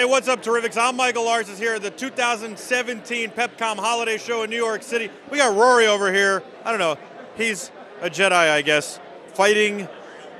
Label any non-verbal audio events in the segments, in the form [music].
Hey, what's up, Terrifics? I'm Michael Artsis here at the 2017 PepCom Holiday Show in New York City. We got Rory over here. I don't know. He's a Jedi, I guess, fighting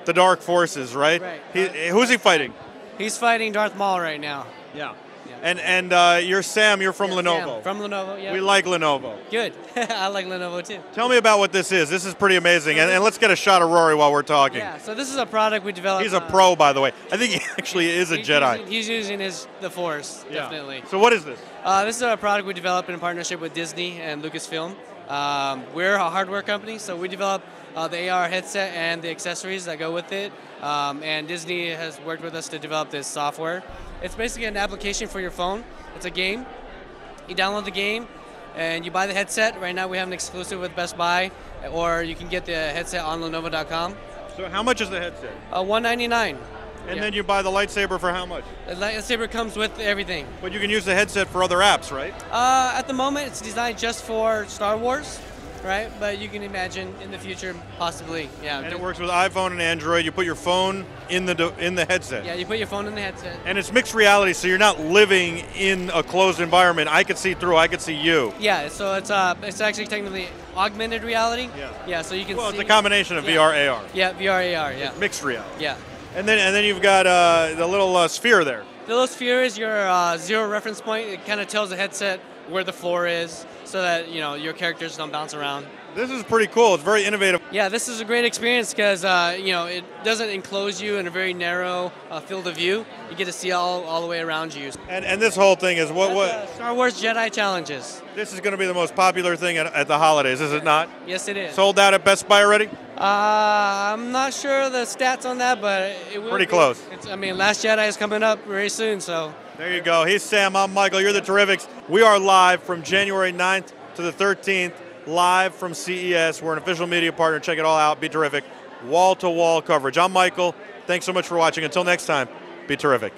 the Dark Forces, right? Right. He, who's he fighting? He's fighting Darth Maul right now. Yeah. And and uh, you're Sam. You're from Yeah, Lenovo. Sam, From Lenovo, yeah. we like Lenovo. Good. [laughs] I like Lenovo too. Tell me about what this is. This is pretty amazing. And, and let's get a shot of Rory while we're talking. Yeah, so this is a product we developed. He's a uh, pro, by the way. I think he [laughs] actually is a he's Jedi. Using, he's using his the Force, Yeah. definitely. So what is this? Uh, this is a product we developed in partnership with Disney and Lucasfilm. Um, we're a hardware company, so we develop uh, the AR headset and the accessories that go with it. Um, and Disney has worked with us to develop this software. It's basically an application for your phone. It's a game. You download the game and you buy the headset. Right now we have an exclusive with Best Buy, or you can get the headset on Lenovo.com. So how much is the headset? Uh, 199 And Yeah. then you buy the lightsaber for how much? The lightsaber comes with everything. But you can use the headset for other apps, right? Uh, at the moment, it's designed just for Star Wars, right? But you can imagine in the future, possibly, yeah. And it works with iPhone and Android. You put your phone in the in the headset. Yeah, you put your phone in the headset. And it's mixed reality, so you're not living in a closed environment. I could see through. I could see you. Yeah, so it's uh, it's actually technically augmented reality. Yeah. Yeah, so you can. Well, it's a combination of yeah. VR, AR, Yeah, VR, AR. Yeah. mixed reality. Yeah. And then and then you've got uh, the little uh, sphere there. The little sphere is your uh, zero reference point. It kind of tells the headset where the floor is, so that you know your characters don't bounce around. This is pretty cool. It's very innovative. Yeah, this is a great experience because uh, you know it doesn't enclose you in a very narrow uh, field of view. You get to see all, all the way around you. And and this whole thing is what That's, uh, what Star Wars Jedi challenges. this is going to be the most popular thing at, at the holidays, is it not? Yes, it is. Sold out at Best Buy already? Uh, I'm not sure the stats on that, but it will Pretty be. close. It's, I mean, Last Jedi is coming up very soon, so There you go. He's Sam. I'm Michael. You're the Terrifics. We are live from January 9th to the 13th, live from CES. We're an official media partner. Check it all out. Be terrific. Wall to wall coverage. I'm Michael. Thanks so much for watching. Until next time, be terrific.